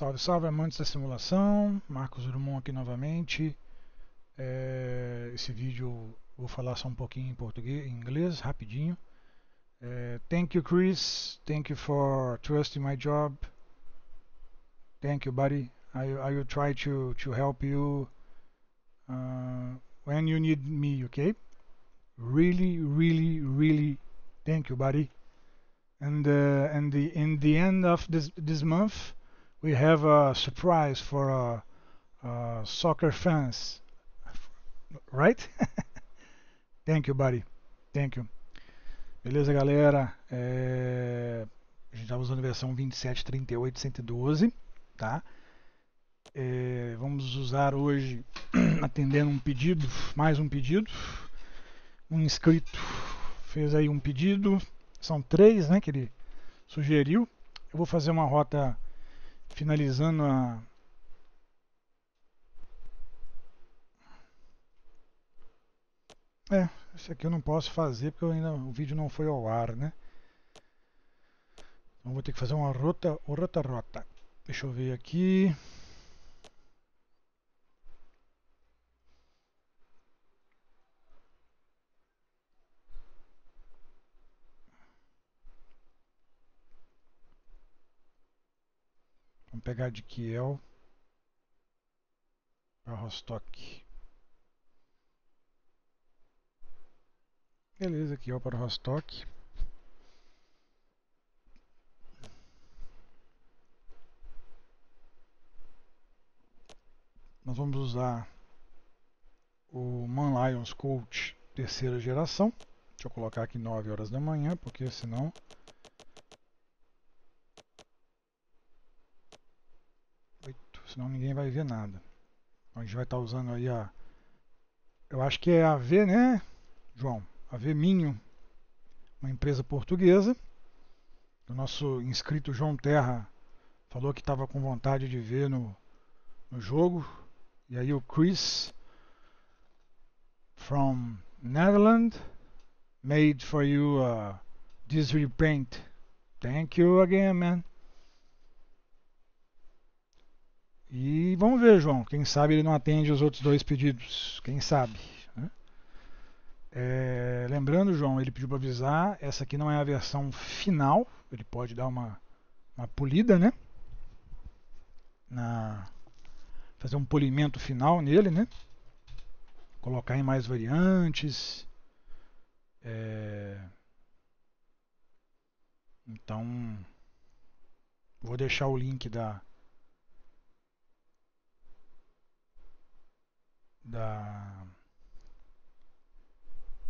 Salve, salve, amantes da simulação. Marcos Drummond aqui novamente. É, esse vídeo vou falar só um pouquinho em português, em inglês, rapidinho. É, thank you, Chris. Thank you for trusting my job. Thank you, buddy. I, I will try to, to help you uh, when you need me, okay? Really, really, really thank you, buddy. And, uh, and the, in the end of this, this month, we have a surprise for uh, uh, soccer fans, right? Thank you, buddy. Thank you. Beleza, galera? É... A gente está usando a versão 27.38.112, tá? É... Vamos usar hoje, atendendo um pedido, mais um pedido. Um inscrito fez aí um pedido, são três, né, que ele sugeriu. Eu vou fazer uma rota finalizando a É, esse aqui eu não posso fazer porque ainda o vídeo não foi ao ar, né? Então vou ter que fazer uma rota, rota, rota. Deixa eu ver aqui. Vamos pegar de Kiel para Rostock. Beleza, Kiel para Rostock. Nós vamos usar o Man Lions Coach terceira geração. Deixa eu colocar aqui 9 horas da manhã, porque senão senão ninguém vai ver nada. A gente vai estar tá usando aí a. Eu acho que é a V, né, João? A V Minho, uma empresa portuguesa. O nosso inscrito João Terra falou que estava com vontade de ver no, no jogo. E aí o Chris from Netherlands made for you uh, this. Thank you again, man. E vamos ver, João. Quem sabe ele não atende os outros dois pedidos. Quem sabe. Né? É, lembrando, João, ele pediu para avisar. Essa aqui não é a versão final. Ele pode dar uma, uma polida, né? Na, fazer um polimento final nele, né? Colocar em mais variantes. É, então, vou deixar o link da da,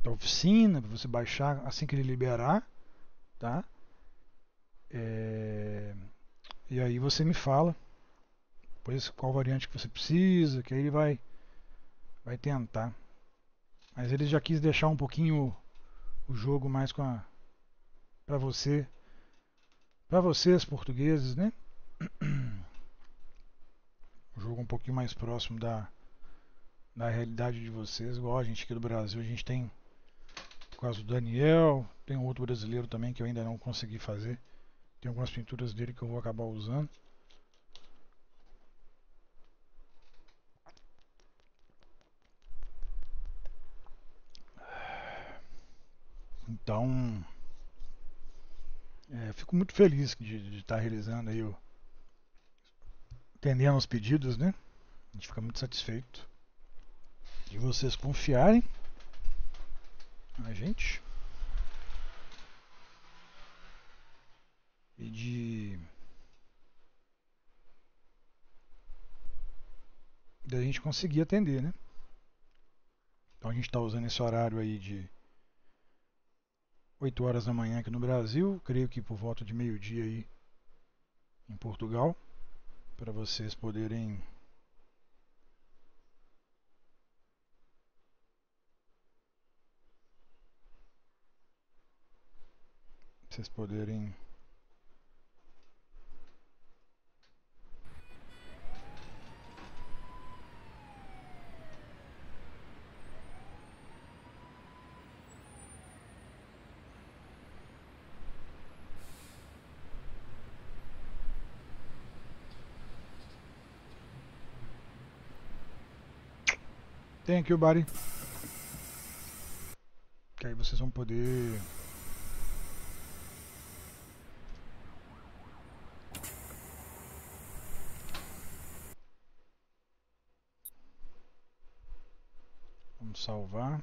da oficina para você baixar assim que ele liberar, tá? É, e aí você me fala depois qual variante que você precisa, que aí ele vai vai tentar. Mas ele já quis deixar um pouquinho o, o jogo mais com a para você para vocês portugueses, né? O jogo um pouquinho mais próximo da da realidade de vocês, igual a gente aqui do Brasil, a gente tem por causa do Daniel, tem um outro brasileiro também que eu ainda não consegui fazer. Tem algumas pinturas dele que eu vou acabar usando. Então, é, fico muito feliz de, de estar realizando aí o atendendo os pedidos, né? A gente fica muito satisfeito de vocês confiarem na gente e de da gente conseguir atender, né? Então a gente está usando esse horário aí de 8 horas da manhã aqui no Brasil, creio que por volta de meio-dia aí em Portugal, para vocês poderem vocês poderem Thank you, buddy. Que aí vocês vão poder salvar.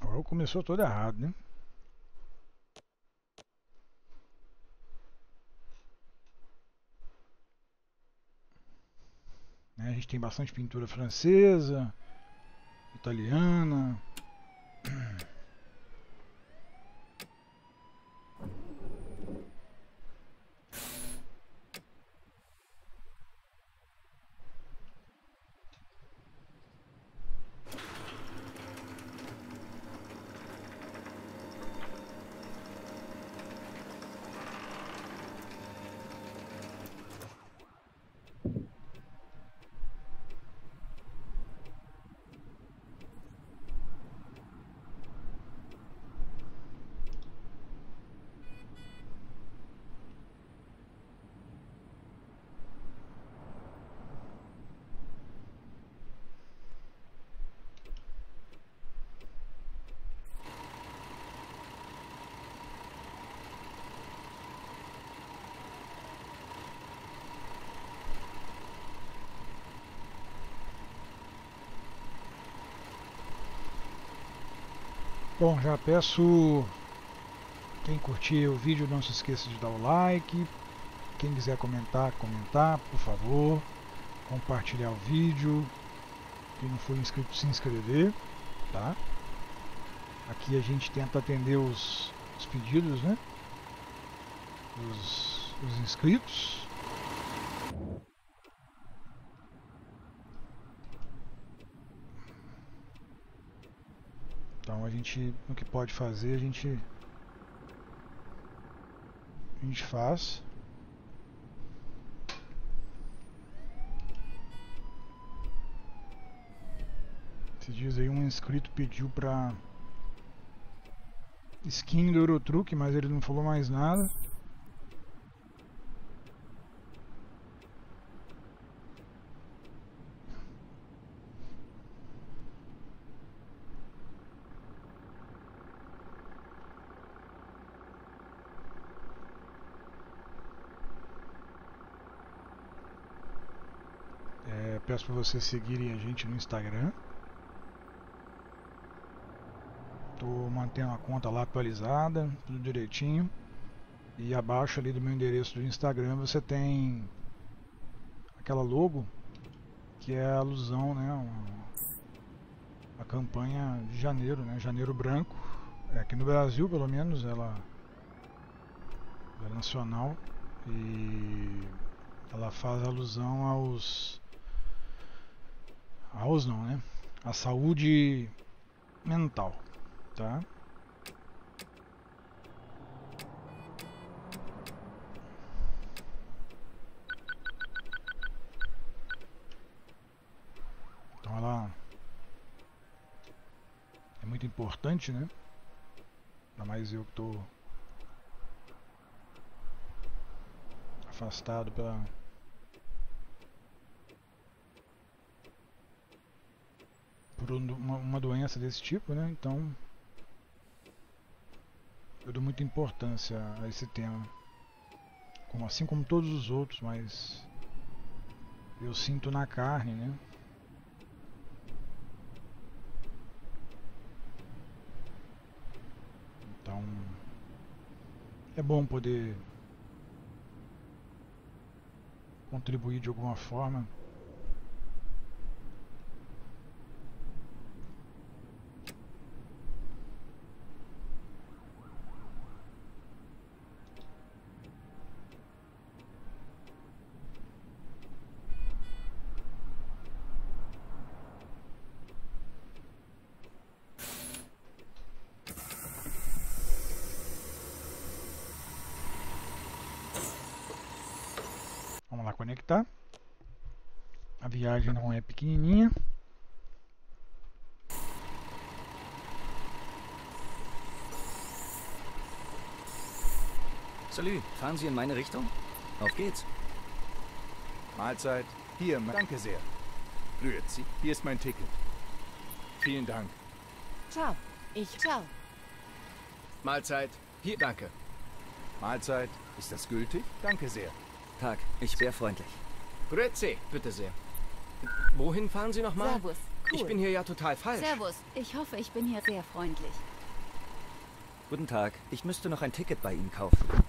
Agora começou todo errado, né? né? A gente tem bastante pintura francesa, italiana. Bom, já peço quem curtir o vídeo não se esqueça de dar o like. Quem quiser comentar, comentar, por favor. Compartilhar o vídeo. Quem não for inscrito, se inscrever, tá? Aqui a gente tenta atender os, os pedidos, né? Os, os inscritos. Então a gente, o que pode fazer, a gente, a gente faz. Esses dias aí um inscrito pediu pra skin do Eurotruck, mas ele não falou mais nada. Peço para vocês seguirem a gente no Instagram. Estou mantendo a conta lá atualizada, tudo direitinho. E abaixo ali do meu endereço do Instagram você tem aquela logo que é alusão, né, a campanha de janeiro, né, janeiro branco. É, aqui no Brasil, pelo menos, ela é nacional e ela faz alusão aos aos não, né? A saúde mental, tá? Então ela é muito importante, né? Ainda mais eu que tô afastado pela por uma, uma doença desse tipo, né? Então eu dou muita importância a esse tema, como assim como todos os outros, mas eu sinto na carne, né? Então é bom poder contribuir de alguma forma fahren Sie in meine Richtung? Auf geht's. Mahlzeit. Hier, danke sehr. Grüezi, hier ist mein Ticket. Vielen Dank. Ciao. Ich. Ciao. Mahlzeit. Hier, danke. Mahlzeit. Ist das gültig? Danke sehr. Tag, ich sehr freundlich. Grüezi, bitte sehr. Wohin fahren Sie nochmal? Servus. Cool. Ich bin hier ja total falsch. Servus. Ich hoffe, ich bin hier sehr freundlich. Guten Tag, ich müsste noch ein Ticket bei Ihnen kaufen.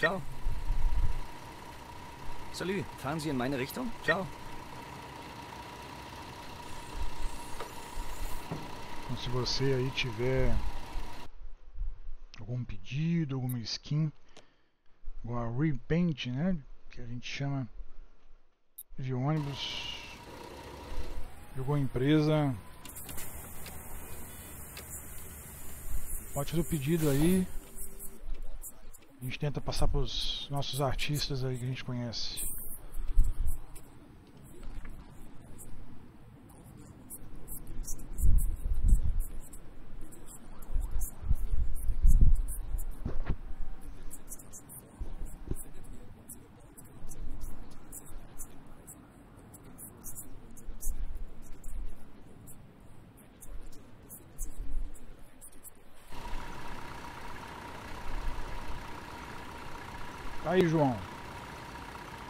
Ciao. Salut, fahren Sie in meine Richtung? Ciao. Então, se você aí tiver algum pedido, alguma skin, alguma repaint, né, que a gente chama de ônibus, de alguma empresa, pode fazer o pedido aí. A gente tenta passar para os nossos artistas aí que a gente conhece. Aí, João.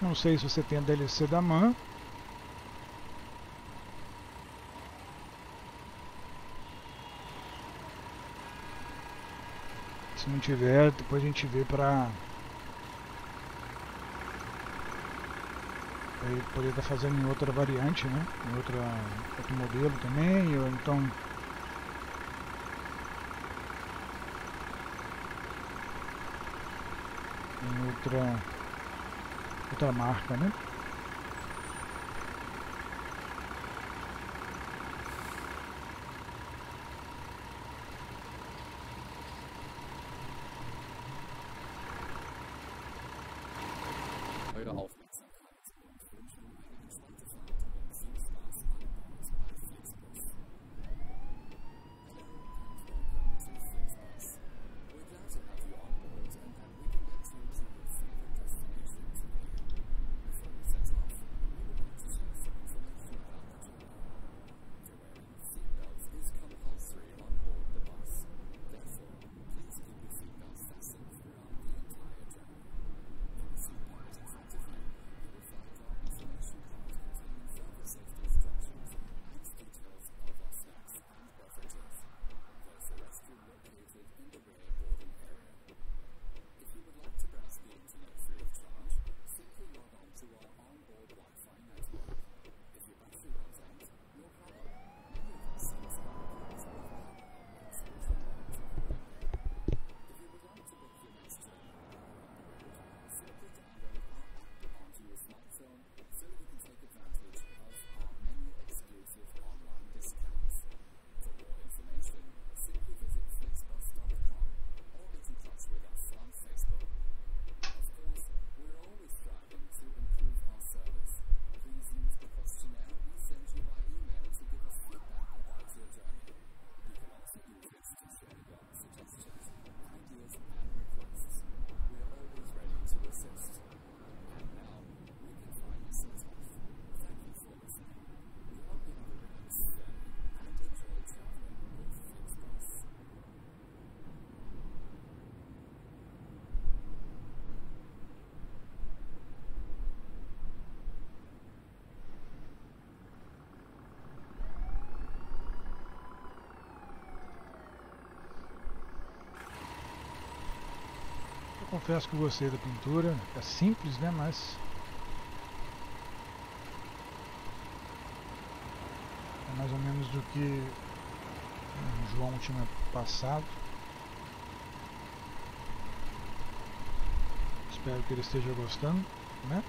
Não sei se você tem a DLC da MAN. Se não tiver, depois a gente vê pra... Aí poder estar fazendo em outra variante, né? Em outra, outro modelo também, ou então em outra outra marca, né? Confesso que gostei da pintura, é simples, né? Mas é mais ou menos do que o João tinha passado. Espero que ele esteja gostando, né?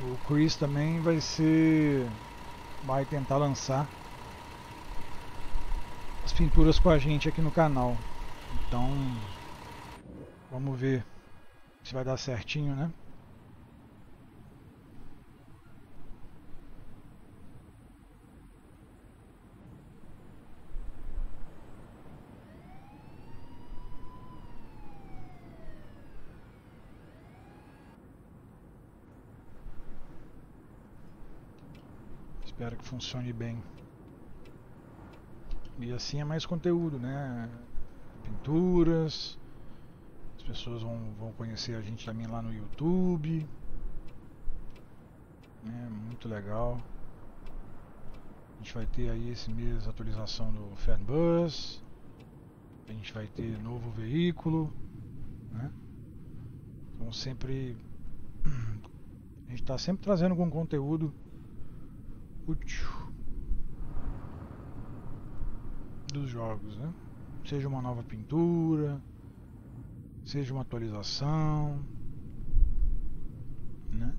O Chris também vai ser. vai tentar lançar pinturas com a gente aqui no canal. Então, vamos ver se vai dar certinho, né? Espero que funcione bem. E assim é mais conteúdo, né? Pinturas. As pessoas vão, vão conhecer a gente também lá no YouTube. É muito legal. A gente vai ter aí esse mês atualização do Fernbus. A gente vai ter novo veículo. Né? Então sempre. A gente está sempre trazendo com conteúdo útil dos jogos, né? Seja uma nova pintura, seja uma atualização, né?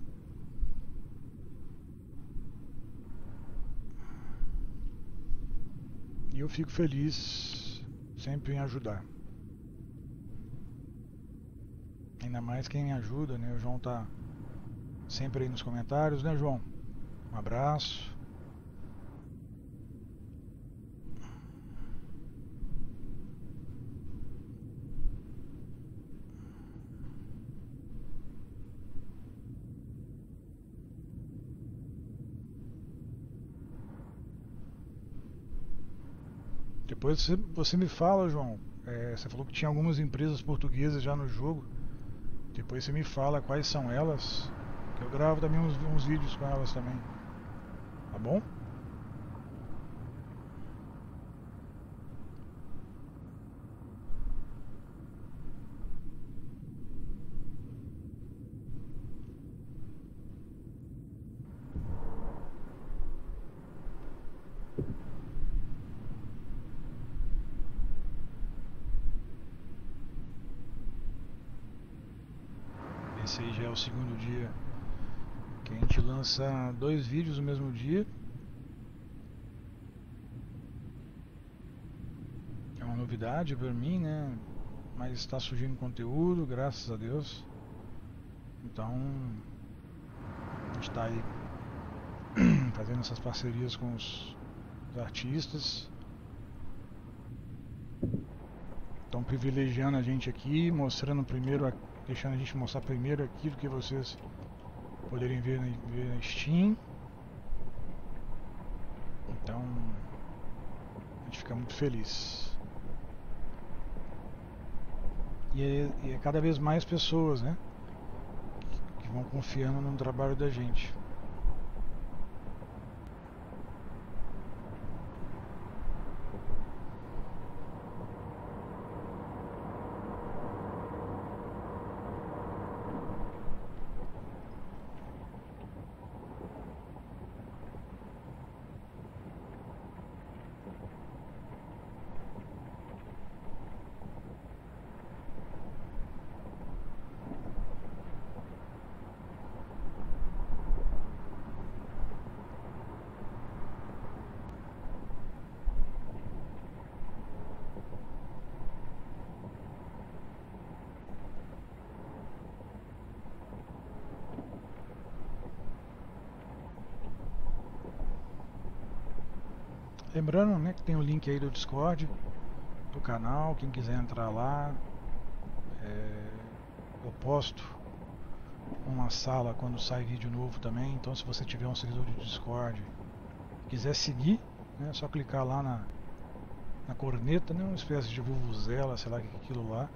E eu fico feliz sempre em ajudar. Ainda mais quem me ajuda, né? O João tá sempre aí nos comentários, né, João? Um abraço. Depois você, me fala, João. É, você falou que tinha algumas empresas portuguesas já no jogo. Depois você me fala quais são elas. Que eu gravo também uns, uns vídeos com elas também. Tá bom? Esse aí já é o segundo dia que a gente lança dois vídeos no mesmo dia. É uma novidade para mim, né? Mas está surgindo conteúdo, graças a Deus. Então, a gente está aí fazendo essas parcerias com os, os artistas. Estão privilegiando a gente aqui, mostrando primeiro, deixando a gente mostrar primeiro aquilo que vocês poderem ver na, ver na Steam. Então a gente fica muito feliz. E é, e é cada vez mais pessoas, né? Que vão confiando no trabalho da gente. Lembrando né, que tem o link aí do Discord do canal, quem quiser entrar lá. É, eu posto uma sala quando sai vídeo novo também. Então se você tiver um seguidor de Discord quiser seguir, né, é só clicar lá na, na corneta, né, uma espécie de vuvuzela, sei lá que é aquilo lá.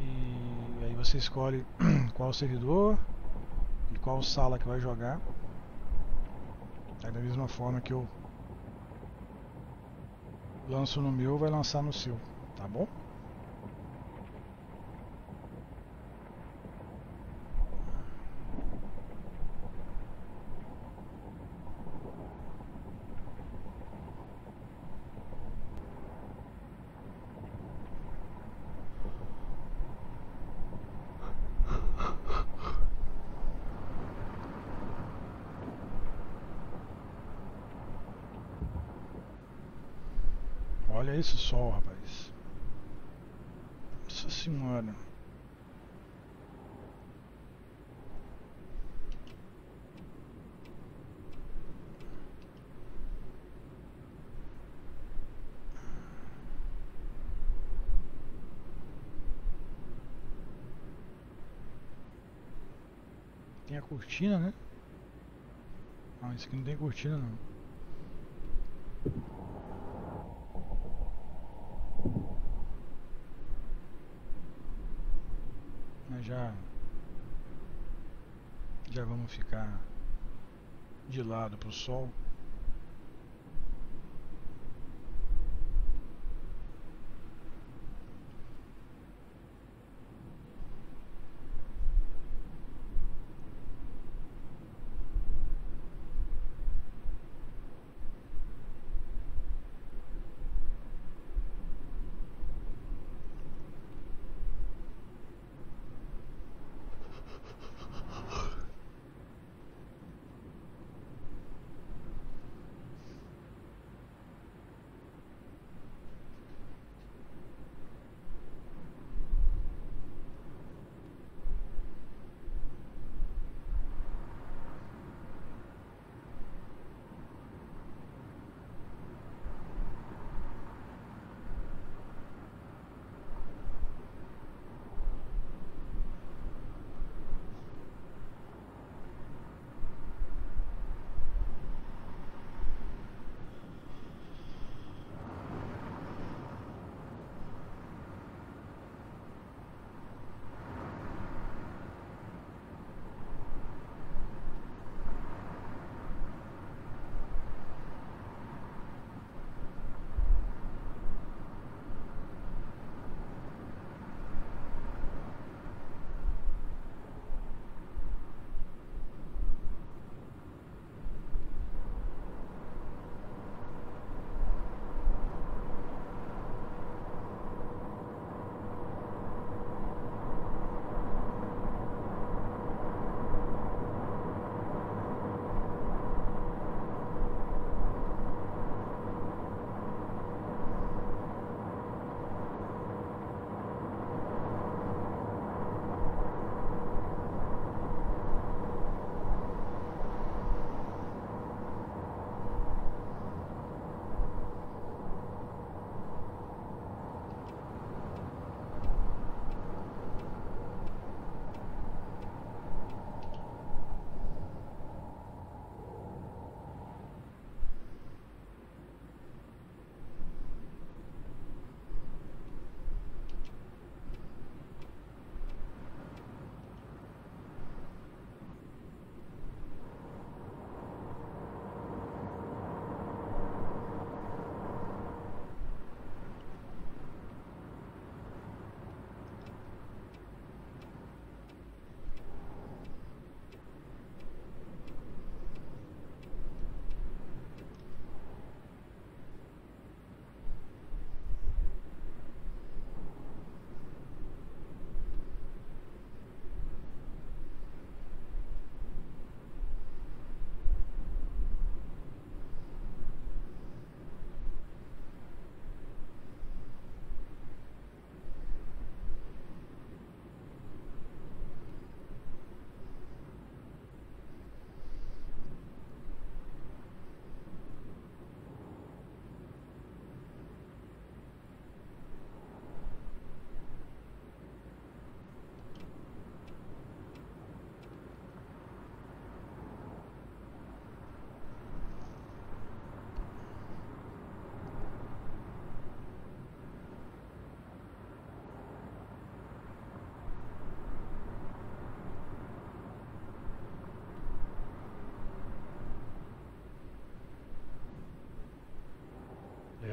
E aí você escolhe qual servidor e qual sala que vai jogar. É da mesma forma que eu lanço no meu, vai lançar no seu, tá bom? Olha esse sol, rapaz. Nossa senhora. Tem a cortina, né? Não, esse aqui não tem cortina não. Mas já já vamos ficar de lado para o sol.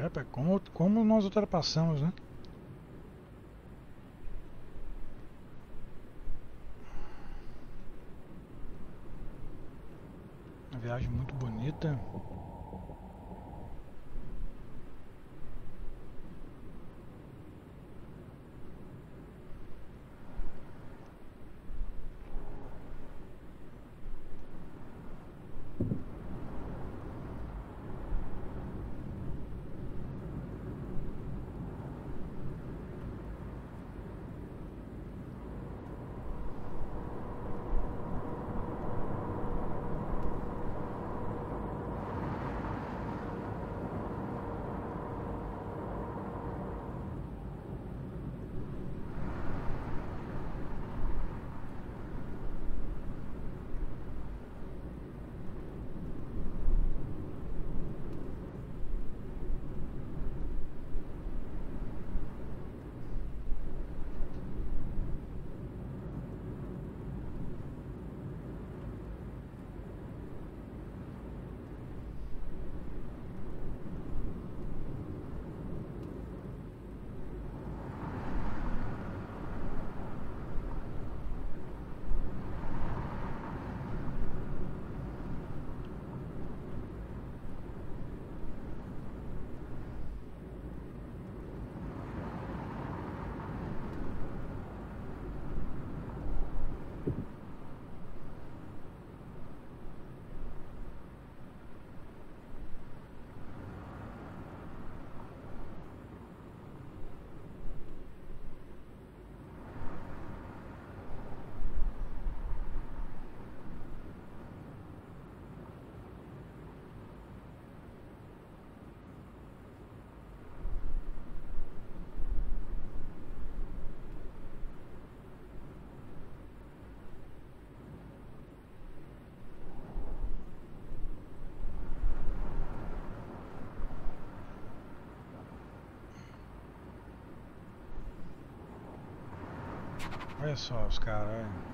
É, como, como nós ultrapassamos, né? Uma viagem muito bonita. Olha só os caras, olha.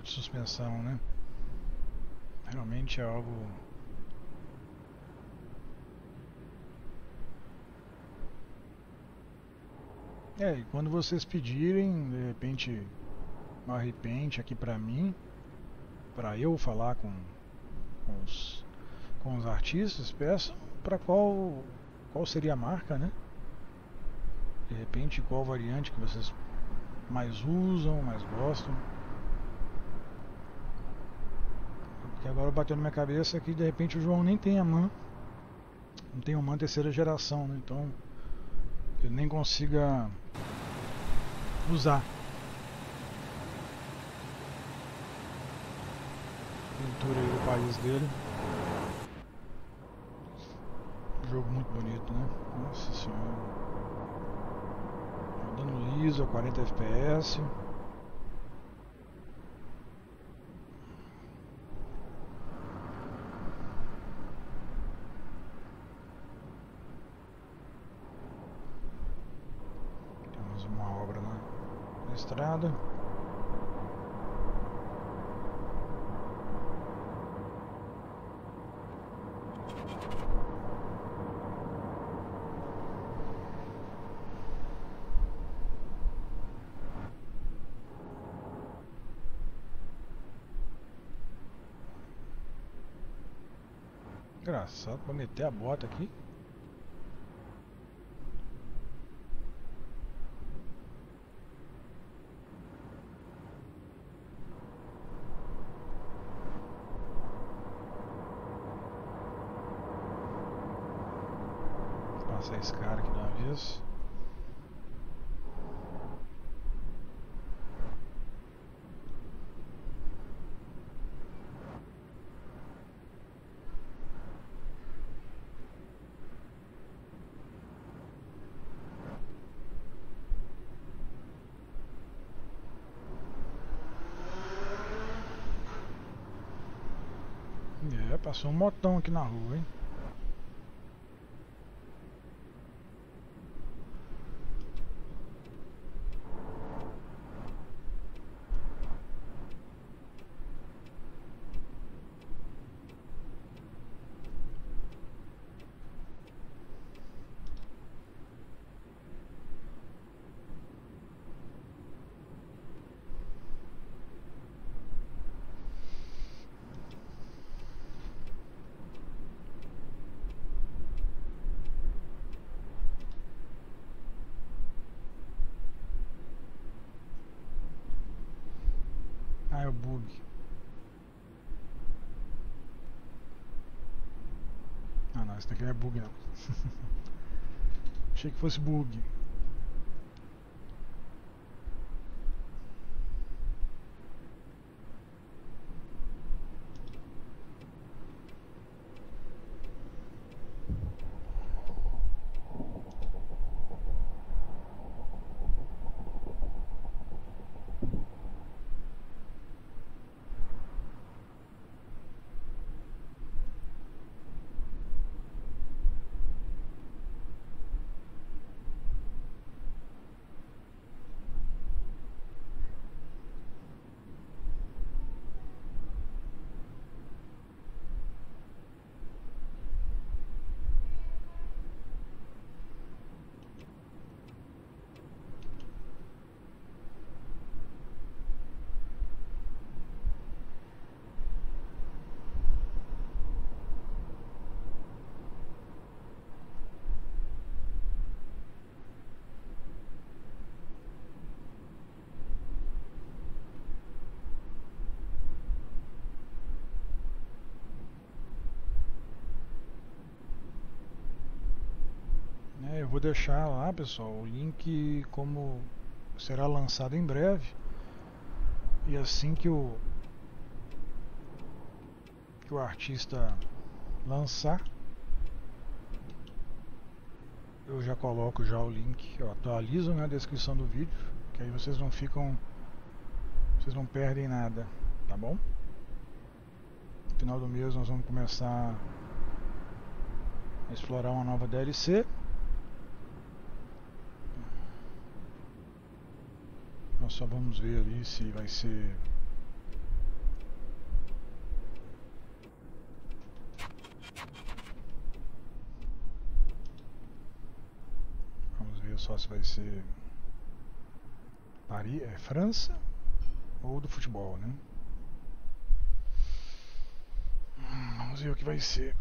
Trabalho de suspensão, né? Realmente é algo É, e quando vocês pedirem, de repente, uma repente aqui pra mim, pra eu falar com, com, os, com os artistas, peçam pra qual, qual seria a marca, né? De repente, qual variante que vocês mais usam, mais gostam. Porque agora bateu na minha cabeça que de repente o João nem tem a MAN. Não tem uma terceira geração, né? Então ele nem consiga usar. Pintura aí do país dele. Jogo muito bonito, né? Nossa senhora. Rodando liso a 40 FPS. Estrada. Engraçado para meter a bota aqui. passar esse cara aqui de uma vez. É, passou um motão aqui na rua, hein? Bug. Ah não, esse daqui não é bug não. Achei que fosse bug. Vou deixar lá, pessoal, o link como será lançado em breve. E assim que o que o artista lançar, eu já coloco já o link, eu atualizo na descrição do vídeo, que aí vocês não ficam vocês não perdem nada, tá bom? No final do mês nós vamos começar a explorar uma nova DLC. Nós só vamos ver ali se vai ser Vamos ver só se vai ser Paris, é França ou do futebol, né? Vamos ver o que vai ser.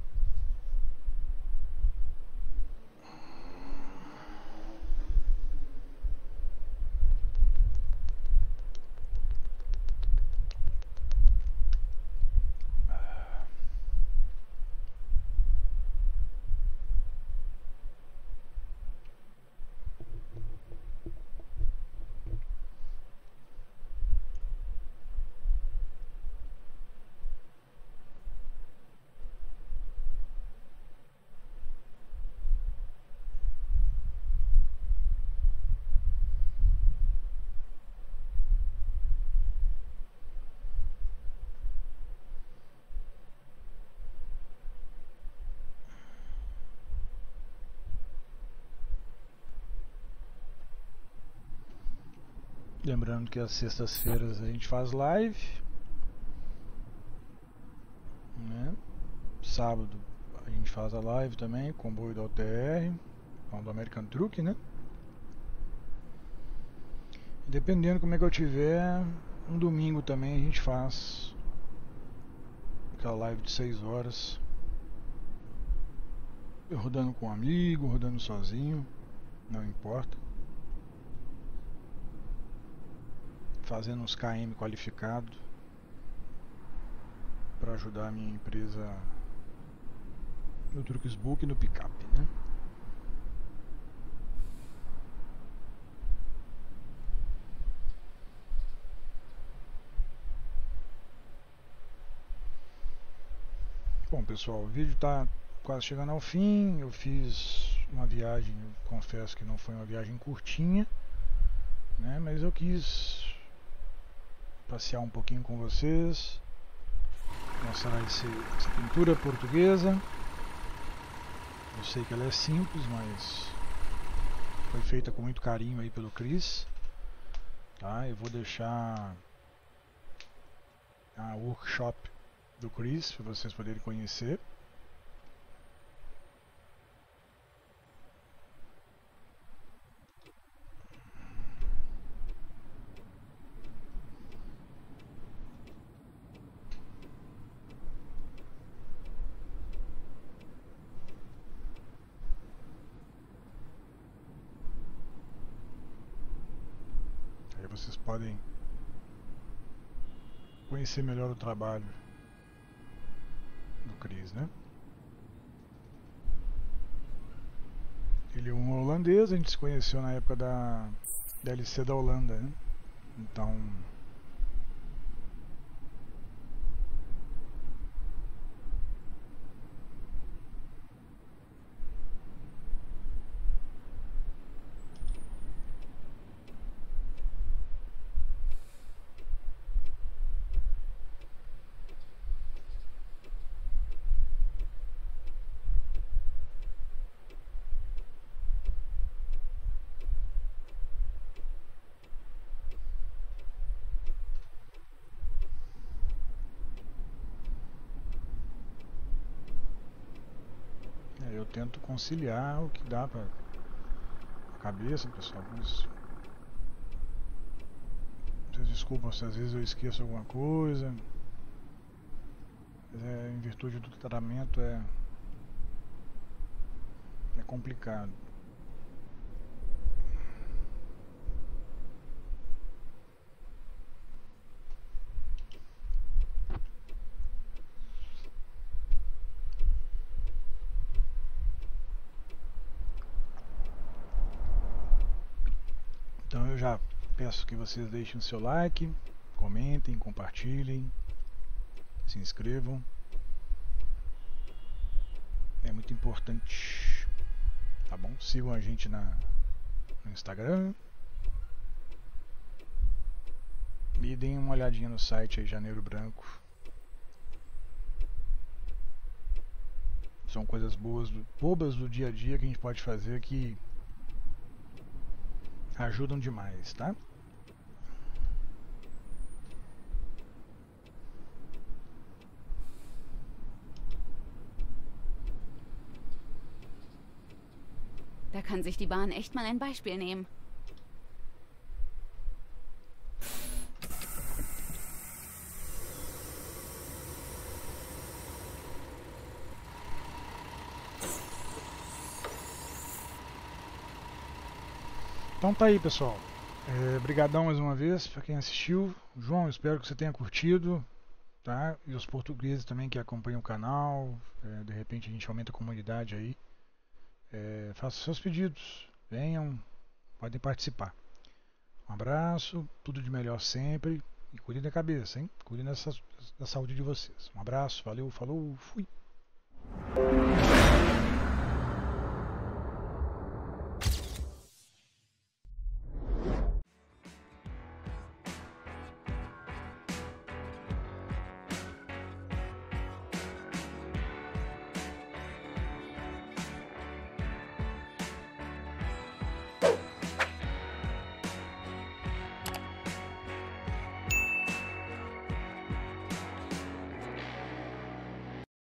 Lembrando que às sextas-feiras a gente faz live. Né? Sábado a gente faz a live também, comboio da OTR, do American Truck, né? Dependendo como é que eu tiver, um domingo também a gente faz aquela live de 6 horas. Rodando com um amigo, rodando sozinho, não importa. Fazendo uns KM qualificado para ajudar a minha empresa no Trucksbook e no Pickup, né? Bom pessoal, o vídeo está quase chegando ao fim. Eu fiz uma viagem, confesso que não foi uma viagem curtinha, né? Mas eu quis passear um pouquinho com vocês, mostrar esse, essa pintura portuguesa. Eu sei que ela é simples, mas foi feita com muito carinho aí pelo Cris. Tá? Eu vou deixar a workshop do Chris para vocês poderem conhecer. Vocês podem conhecer melhor o trabalho do Cris, né? Ele é um holandês, a gente se conheceu na época da DLC da Holanda, né? Então conciliar o que dá para a cabeça, pessoal. Mas vocês desculpam se às vezes eu esqueço alguma coisa. Mas é, em virtude do tratamento é, é complicado. Então eu já peço que vocês deixem o seu like, comentem, compartilhem, se inscrevam. É muito importante. Tá bom? Sigam a gente na, no Instagram. E deem uma olhadinha no site aí, Janeiro Branco. São coisas boas, bobas do dia a dia que a gente pode fazer que ajudam demais, tá? Da kann sich die Bahn echt mal ein Beispiel nehmen. Então tá aí, pessoal. É, brigadão mais uma vez para quem assistiu. João, espero que você tenha curtido. Tá? E os portugueses também que acompanham o canal. É, de repente a gente aumenta a comunidade aí. É, faça seus pedidos. Venham, podem participar. Um abraço, tudo de melhor sempre. E cuidem da cabeça, hein? Cuidem dessa, da saúde de vocês. Um abraço, valeu, falou, fui.